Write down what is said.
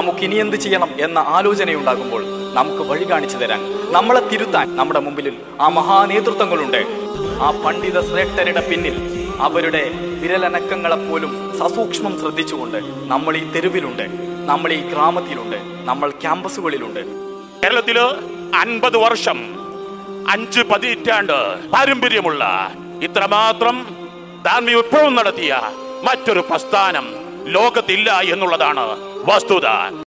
നമുക്ക് ഇനി എന്ത് ചെയ്യണം എന്ന ആലോചനയുണ്ടാകുമ്പോൾ നമുക്ക് വഴി കാണിച്ചു തരാൻ നമ്മളെ തിരുത്താൻ നമ്മുടെ മുമ്പിൽ ആ മഹാനേതൃത്വങ്ങളുണ്ട്. ആ പണ്ഡിത ശ്രേഷ്ഠരുടെ പിന്നിൽ അവരുടെ വിരലനക്കങ്ങളെപ്പോലും സസൂക്ഷ്മം ശ്രദ്ധിച്ചുകൊണ്ട് നമ്മൾ ഈ തെരുവിലുണ്ട് നമ്മൾ ഈ ഗ്രാമത്തിലുണ്ട് നമ്മൾ ക്യാമ്പസുകളിലുണ്ട്. കേരളത്തിൽ അൻപത് വർഷം അഞ്ച് പതിറ്റാണ്ട് പാരമ്പര്യമുള്ള ഇത്രമാത്രം ധാർമ്മിക വിപ്ലവം നടത്തിയ മറ്റൊരു പ്രസ്ഥാനം ലോകത്തില്ല എന്നുള്ളതാണ് വസ്തുത.